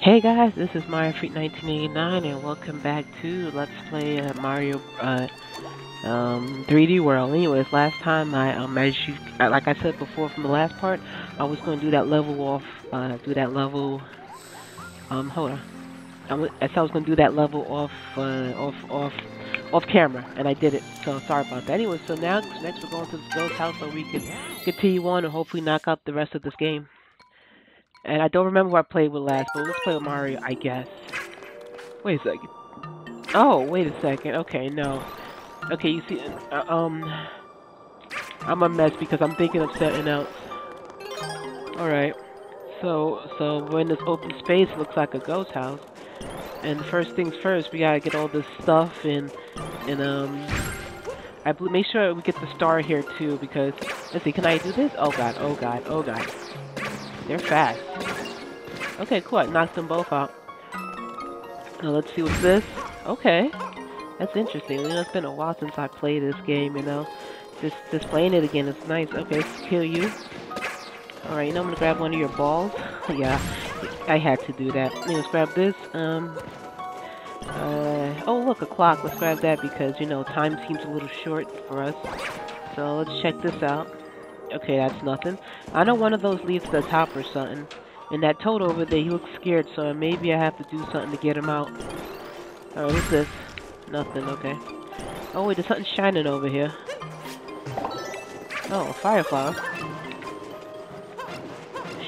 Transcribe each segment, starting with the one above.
Hey guys, this is Mario Freak 1989 and welcome back to Let's Play uh, Mario uh, um, 3D World. Anyways, last time I, um, as you, uh, like I said before from the last part, I was going to do that level off, uh, do that level, um, hold on. I, I was going to do that level off, uh, off, off, off camera, and I did it, so sorry about that. Anyway, so now, next we're going to the ghost house so we can continue on and hopefully knock out the rest of this game. And I don't remember who I played with last, but let's play with Mario, I guess. Wait a second. Oh, wait a second. Okay, no. Okay, you see, uh, um, I'm a mess because I'm thinking of setting else. Alright. So, so we're in this open space, looks like a ghost house. And first things first, we gotta get all this stuff and, and, um, I make sure we get the star here too because, let's see, can I do this? Oh god, oh god, oh god. They're fast. Okay, cool. I knocked them both out. Now let's see what's this. Okay. That's interesting. You know, it's been a while since I played this game, you know. Just just playing it again, it's nice. Okay, let's kill you. Alright, you know I'm gonna grab one of your balls. yeah, I had to do that. Let's grab this. Um uh oh look a clock, let's grab that because you know time seems a little short for us. So let's check this out. Okay, that's nothing. I know one of those leads to the top or something. And that toad over there, he looks scared, so maybe I have to do something to get him out. Oh, Alright, what's this? Nothing, okay. Oh wait, there's something shining over here. Oh, a fire flower.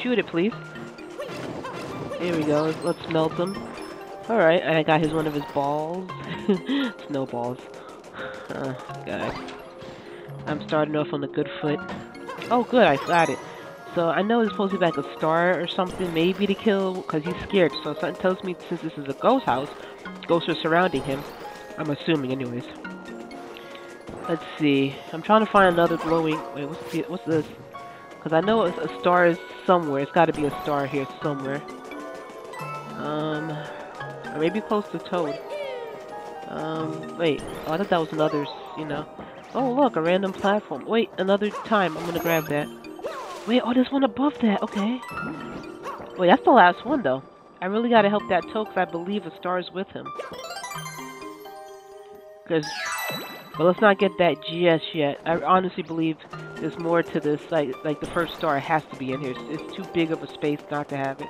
Shoot it, please. Here we go, let's melt him. Alright, I got his one of his balls. Snowballs. Oh, God. I'm starting off on a good foot. Oh, good, I got it. So I know it's supposed to be like a star or something, maybe to kill, because he's scared. So something tells me since this is a ghost house, ghosts are surrounding him. I'm assuming, anyways. Let's see. I'm trying to find another glowing. Wait, what's what's this? Because I know a star is somewhere. It's got to be a star here somewhere. Um, or maybe close to Toad. Um, wait. Oh, I thought that was another, you know. Oh, look, a random platform. Wait, another time. I'm gonna grab that. Wait, oh, there's one above that. Okay. Wait, that's the last one, though. I really gotta help that Toad because I believe a star is with him. Because, well, let's not get that GS yet. I honestly believe there's more to this. Like, like the first star has to be in here. It's, it's too big of a space not to have it.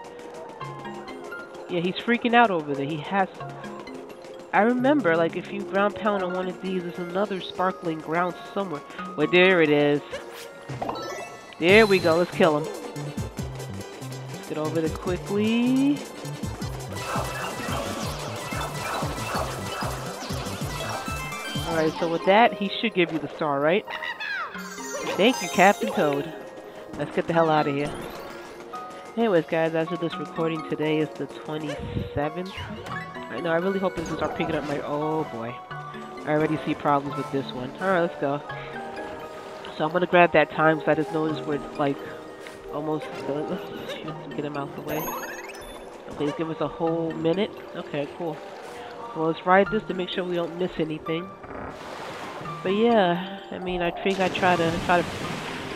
Yeah, he's freaking out over there. He has I remember, like, if you ground pound on one of these, there's another sparkling ground somewhere. Well, there it is. There we go. Let's kill him. Let's get over there quickly. Alright, so with that, he should give you the star, right? Thank you, Captain Toad. Let's get the hell out of here. Anyways, guys, as of this recording, today is the 27th. I I really hope this will start picking up my... Oh, boy. I already see problems with this one. Alright, let's go. So I'm gonna grab that time because I just noticed we're, like, almost... Uh, let's shoot, get him out of the way. Okay, give us a whole minute. Okay, cool. Well, let's ride this to make sure we don't miss anything. But yeah, I mean, I think I try to... try to.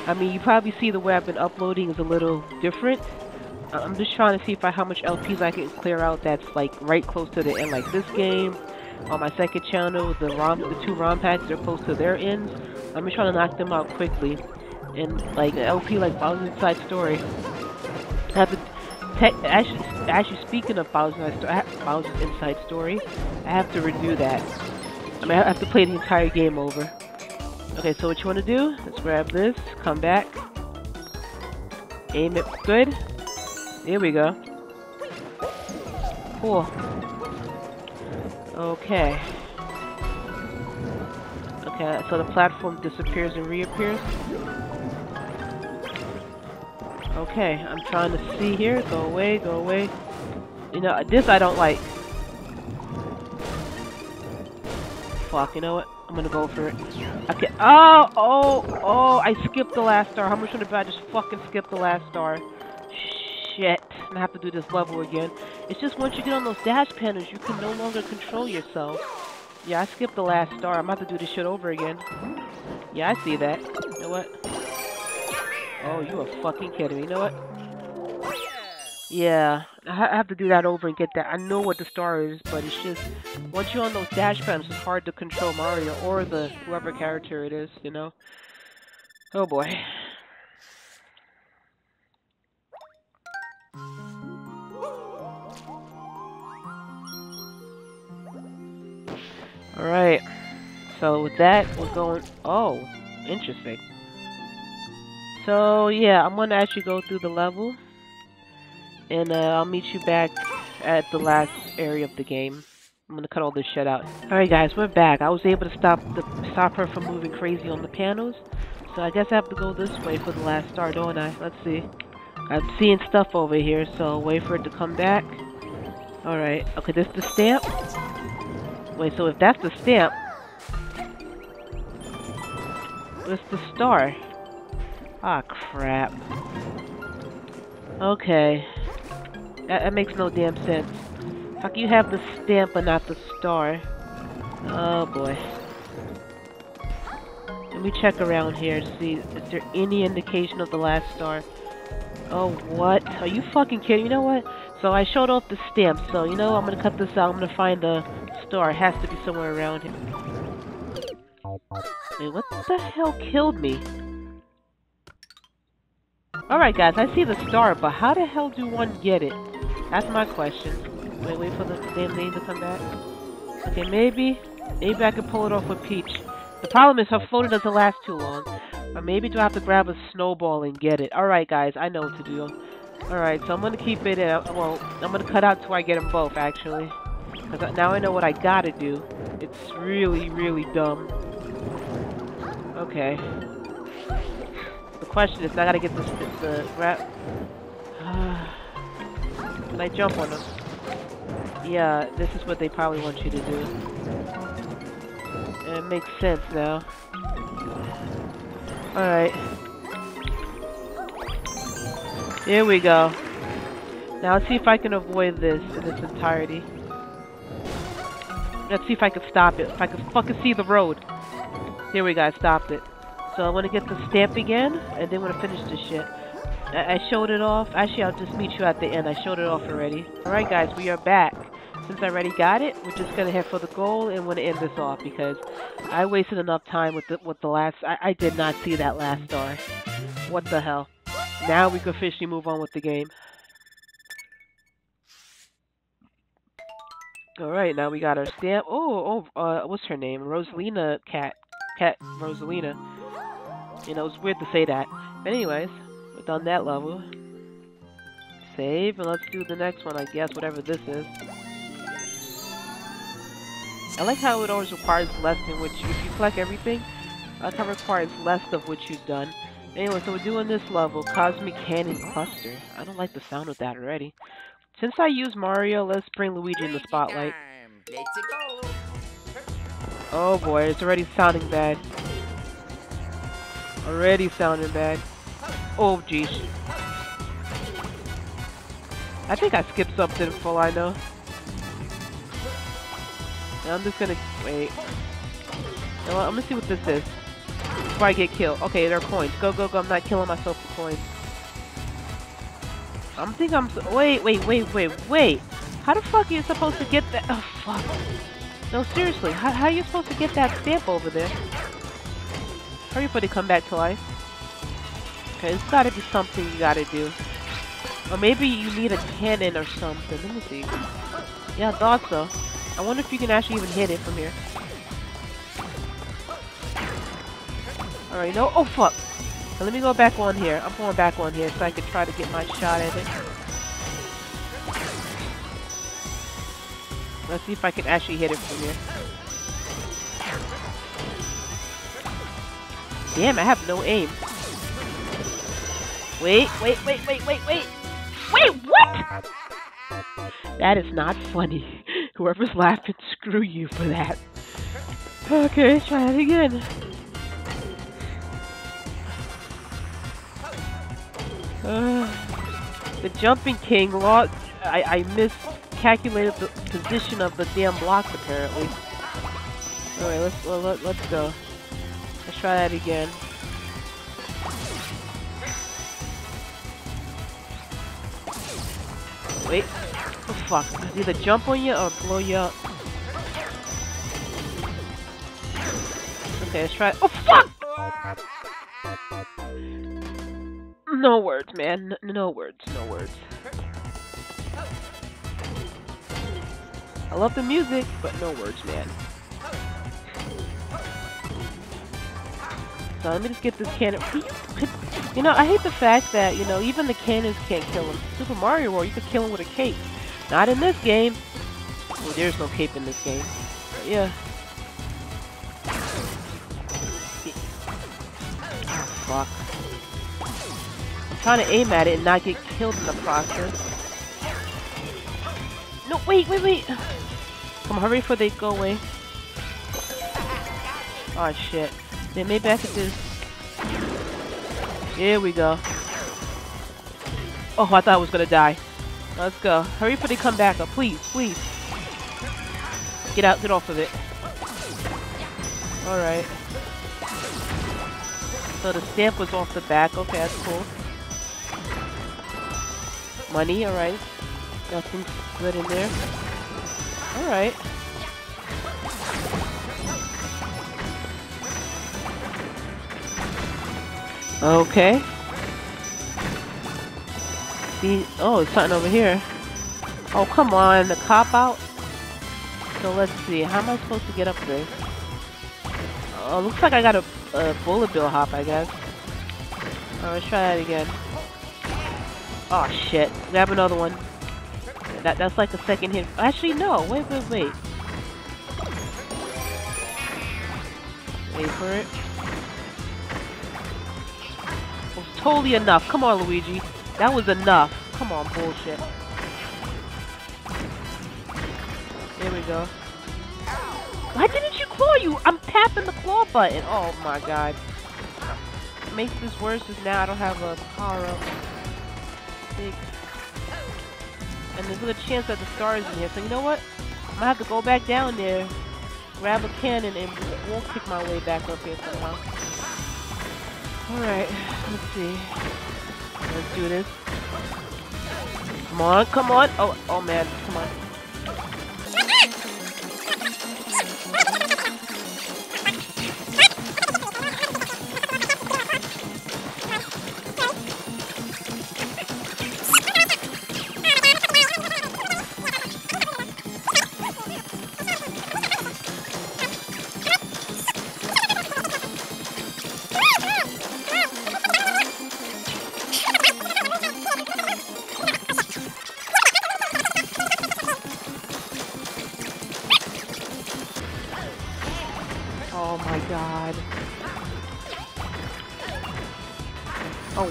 I mean, you probably see the way I've been uploading is a little different. I'm just trying to see if I, how much LPs I can clear out that's like right close to the end like this game. On my second channel, the ROM, the two ROM packs, they're close to their ends. I'm just trying to knock them out quickly. And like an LP like Bowser's Inside Story. I have to, actually, actually speaking of Bowser's, Bowser's Inside Story, I have to redo that. I mean, I have to play the entire game over. Okay, so what you want to do? Let's grab this, come back, aim it good, here we go. Cool. Okay. Okay, so the platform disappears and reappears. Okay, I'm trying to see here. Go away, go away. You know, this I don't like. Fuck, you know what? I'm gonna go for it. Okay. Oh, oh, oh, I skipped the last star. How much be? I just fucking skipped the last star. Shit. Gonna have to do this level again. It's just once you get on those dash panels, you can no longer control yourself. Yeah, I skipped the last star. I'm about to do this shit over again. Yeah, I see that. You know what? Oh, you are fucking kidding me. You know what? Yeah, I have to do that over and get that. I know what the star is, but it's just once you're on those dash panels, it's hard to control Mario or the whoever character it is. You know. Oh boy. Alright. So with that, we're going... Oh, interesting. So, yeah, I'm going to actually go through the level. And uh, I'll meet you back at the last area of the game. I'm going to cut all this shit out. Alright guys, we're back. I was able to stop the stop her from moving crazy on the panels. So I guess I have to go this way for the last star, don't I? Let's see. I'm seeing stuff over here, so wait for it to come back. Alright. Okay, this is the stamp. Wait, so if that's the stamp, what's the star? Ah, crap. Okay. That, that, makes no damn sense. How can you have the stamp but not the star? Oh boy. Let me check around here to see, is there any indication of the last star? Oh, what? Are you fucking kidding? You know what? So I showed off the stamp, so you know I'm gonna cut this out. I'm gonna find the star. It has to be somewhere around here. Wait, what the hell killed me? Alright guys, I see the star, but how the hell do one get it? That's my question. Wait, wait for the damn name to come back. Okay, maybe, maybe I can pull it off with Peach. The problem is her floater doesn't last too long. Or maybe do I have to grab a snowball and get it? Alright guys, I know what to do. Alright, so I'm gonna keep it out. Well, I'm gonna cut out till I get them both, actually. Because now I know what I gotta do. It's really, really dumb. Okay. The question is, I gotta get this, the grab. Can I jump on them? Yeah, this is what they probably want you to do. It makes sense now. Alright. Here we go. Now let's see if I can avoid this in its entirety. Let's see if I can stop it. If I can fucking see the road. Here we go, I stopped it. So I want to get the stamp again, and then want to finish this shit. I, I showed it off. Actually, I'll just meet you at the end. I showed it off already. Alright guys, we are back. Since I already got it, we're just gonna head for the goal and want to end this off because I wasted enough time with the with the last. I, I did not see that last star. What the hell? Now we can officially move on with the game. Alright, now we got our stamp. Oh, oh, uh, what's her name? Rosalina Cat. Cat Rosalina. You know, it's weird to say that. But anyways, we're done that level. Save, and let's do the next one, I guess, whatever this is. I like how it always requires less than what you, if you collect everything, I like how it requires less of what you've done. Anyway, so we're doing this uh, level, Cosmic Cannon Cluster. I don't like the sound of that already. Since I use Mario, let's bring Luigi in the spotlight. Oh boy, it's already sounding bad. Already sounding bad. Oh jeez. I think I skipped something for all I know. I'm just gonna wait. I'm gonna see what this is before I get killed. Okay, they're coins. Go, go, go. I'm not killing myself for coins. I'm think I'm. Wait, wait, wait, wait, wait. How the fuck are you supposed to get that? Oh fuck. No, seriously. How, how are you supposed to get that stamp over there? Hurry up, it come back to life. Okay, it's gotta be something you gotta do. Or maybe you need a cannon or something. Let me see. Yeah, I thought so. I wonder if you can actually even hit it from here. Alright, no. Oh, fuck. Now let me go back on here. I'm going back on here so I can try to get my shot at it. Let's see if I can actually hit it from here. Damn, I have no aim. Wait, wait, wait, wait, wait, wait! Wait, what? That is not funny. Whoever's laughing, screw you for that. Okay, try it again. The Jumping King lost. I, I miscalculated the position of the damn blocks apparently. Alright, let's let, let's go. Let's try that again. Wait. Oh fuck. Either jump on you or blow you up. Okay, let's try. Oh fuck! No words, man. No words. No words. I love the music, but no words, man. So let me just get this cannon. You know, I hate the fact that, you know, even the cannons can't kill him. Super Mario World, you could kill him with a cape. Not in this game. Well, there's no cape in this game. But yeah. Oh, fuck. Trying to aim at it and not get killed in the process. No, wait, wait, wait. Come on, hurry before they go away. Oh, shit. Then maybe I could just... Here we go. Oh, I thought I was gonna die. Let's go. Hurry before they come back up. Please, please. Get out, get off of it. Alright. So the stamp was off the back. Okay, that's cool. Money, alright. Nothing good in there. Alright. Okay. See, oh, something over here. Oh, come on, the cop out. So let's see, how am I supposed to get up there? Oh, looks like I got a, a bullet bill hop, I guess. Alright, let's try that again. Oh shit, grab another one. That that's like the second hit. Actually, no. Wait, wait, wait. Wait for it Was totally enough. Come on, Luigi. That was enough. Come on, bullshit. There we go. Why didn't you claw you? I'm tapping the claw button. Oh my god. Makes this worse is now I don't have a power up. And there's a good chance that the star is in here. So you know what? I'm gonna have to go back down there, grab a cannon, and walk kick my way back up here somehow. Alright, let's see. Let's do this. Come on, come on! Oh, oh man, come on.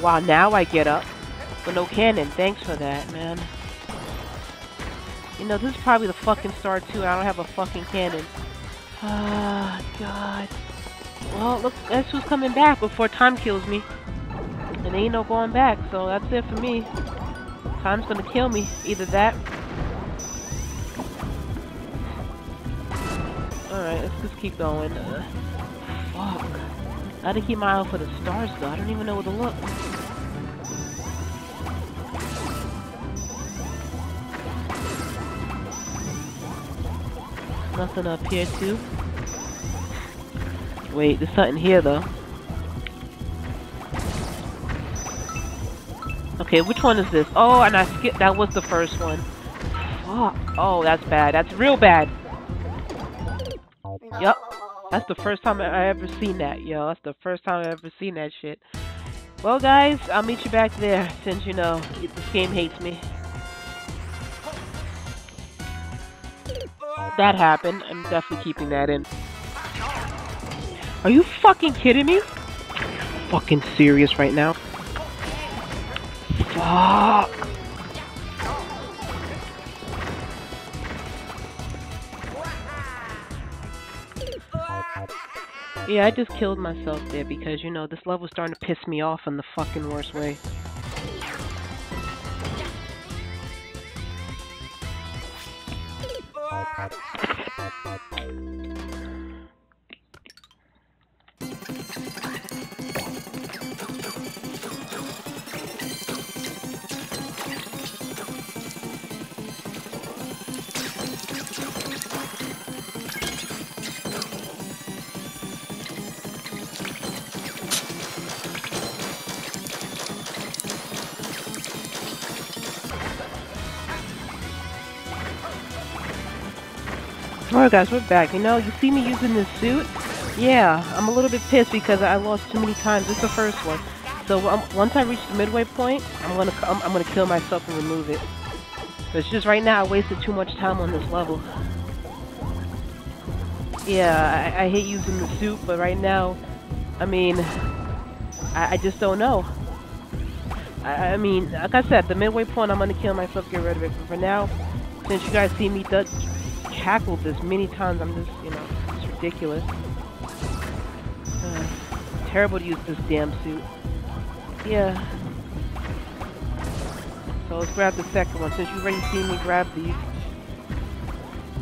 Wow, now I get up. But no cannon. Thanks for that, man. You know, this is probably the fucking star too. I don't have a fucking cannon. Ah, God. Well, look, that's who's coming back before time kills me. And ain't no going back, so that's it for me. Time's gonna kill me. Either that. Alright, let's just keep going. Uh, fuck. I gotta keep my eye out for the stars, though. I don't even know where to look. Nothing up here too. Wait, there's something here though. Okay, which one is this? Oh, and I skipped. That was the first one. Oh, oh, that's bad. That's real bad. That's the first time I ever seen that, yo. That's the first time I ever seen that shit. Well, guys, I'll meet you back there since, you know, this game hates me. that happened. I'm definitely keeping that in. Are you fucking kidding me? Fucking serious right now? Fuck. Yeah, I just killed myself there because, you know, this level's starting to piss me off in the fucking worst way. Alright guys, we're back. You know, you see me using this suit? Yeah, I'm a little bit pissed because I lost too many times. This is the first one. So um, once I reach the midway point, I'm gonna I'm, I'm, gonna kill myself and remove it. But it's just right now I wasted too much time on this level. Yeah, I, I hate using the suit, but right now, I mean, I, I just don't know. I, I, mean, like I said, the midway point, I'm gonna kill myself, get rid of it. But for now, since you guys see me tackle this many times, I'm just, you know, it's ridiculous. Uh, terrible to use this damn suit. Yeah. So let's grab the second one. Since you've already seen me grab these.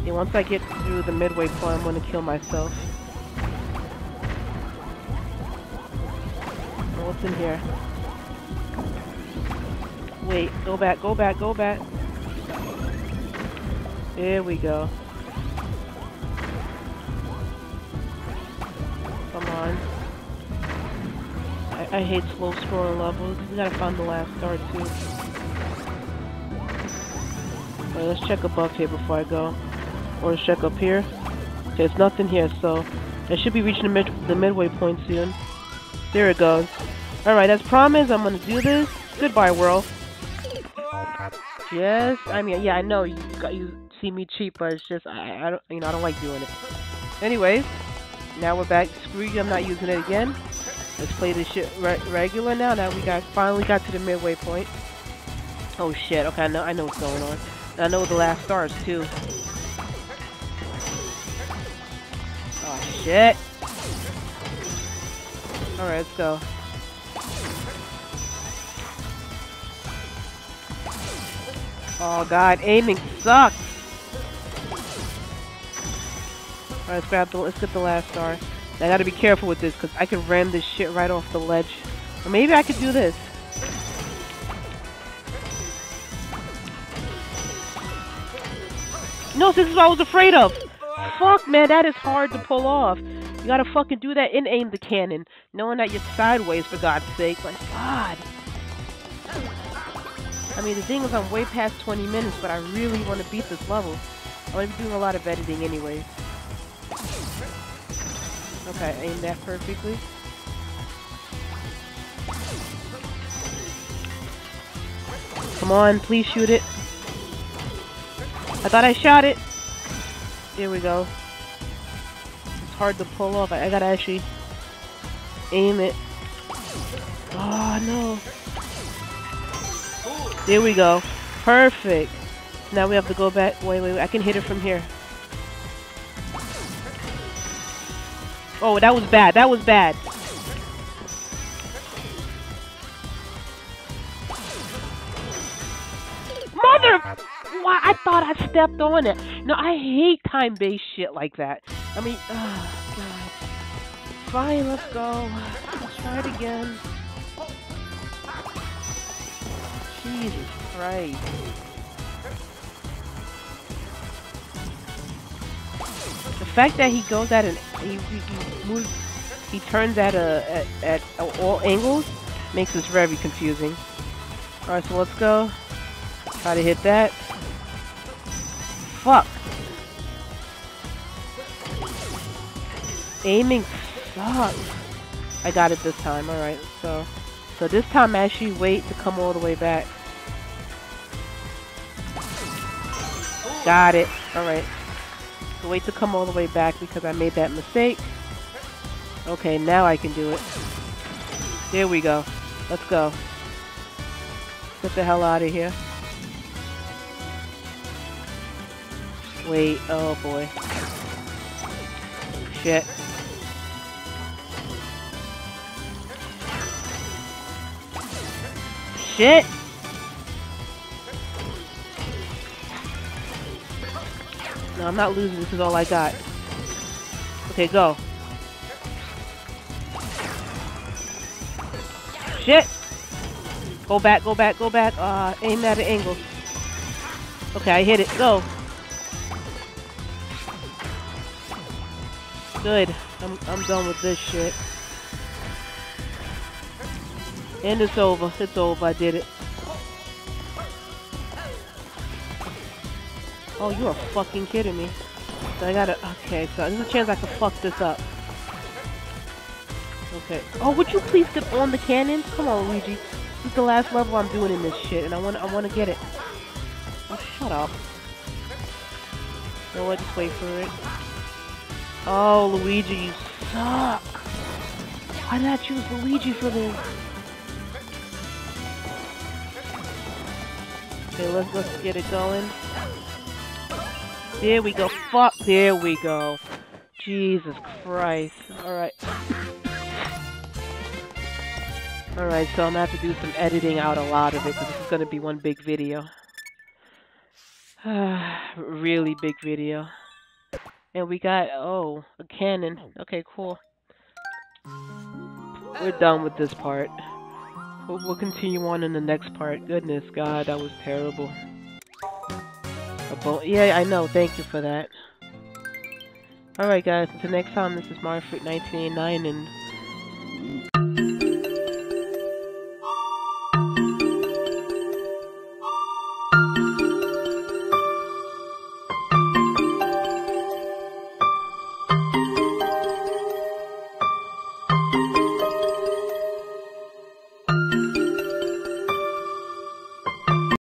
And once I get through the midway point, I'm gonna kill myself. What's in here? Wait, go back, go back, go back. There we go. Come on. I, I hate slow scrolling levels. We gotta find the last star too. Alright, let's check above here before I go. Or let's check up here. Okay, there's nothing here, so I should be reaching the, mid the midway point soon. There it goes. Alright, as promised, I'm gonna do this. Goodbye, world. Yes, I mean, yeah, I know you got you see me cheap, but it's just I, I don't, you know, I don't like doing it. Anyways, now we're back. Screw you, I'm not using it again. Let's play this shit re regular now. Now we got finally got to the midway point. Oh shit! Okay, I know I know what's going on. I know the last stars too. Oh shit! All right, let's go. Oh god, aiming sucks. Alright, let's grab the let's get the last star. I gotta be careful with this because I can ram this shit right off the ledge. Or maybe I could do this. No, this is what I was afraid of. Fuck, man, that is hard to pull off. You gotta fucking do that and aim the cannon, knowing that you're sideways, for God's sake. Like, God. I mean, the thing is, I'm way past 20 minutes, but I really want to beat this level. I'm to be doing a lot of editing anyways. Okay, aimed that perfectly. Come on, please shoot it. I thought I shot it. There we go. It's hard to pull off. I, I gotta actually aim it. Oh, no. There we go. Perfect. Now we have to go back. Wait, wait, wait. I can hit it from here. Oh, that was bad. That was bad. Mother! Why? I thought I stepped on it. No, I hate time-based shit like that. I mean, oh, God. Fine, let's go. Let's try it again. Jesus Christ. Fact that he goes at an he, he moves he turns at a at, at all angles makes this very confusing. Alright, so let's go. Try to hit that. Fuck. Aiming sucks. I got it this time, alright, so so this time I actually wait to come all the way back. Got it. Alright. Wait to come all the way back because I made that mistake. Okay, now I can do it. There we go. Let's go. Get the hell out of here. Wait, oh boy. Shit. Shit! I'm not losing. This is all I got. Okay, go. Shit! Go back, go back, go back. Uh, aim at an angle. Okay, I hit it. Go. Good. I'm, I'm done with this shit. And it's over. It's over. I did it. Oh, you are fucking kidding me. So I gotta, okay, so there's a chance I could fuck this up. Okay. Oh, would you please get on the cannons? Come on, Luigi. This is the last level I'm doing in this shit, and I want, I want to get it. Oh, shut up. No, I just wait for it. Oh, Luigi, you suck. Why did I choose Luigi for this? Okay, let's let's get it going. There we go. Fuck. There we go. Jesus Christ. Alright. Alright, so I'm gonna have to do some editing out a lot of it, because this is gonna be one big video. really big video. And we got, oh, a cannon. Okay, cool. We're done with this part. We'll, we'll continue on in the next part. Goodness God, that was terrible. Yeah, I know. Thank you for that. Alright guys, until next time, this is Mario Freak 1989 and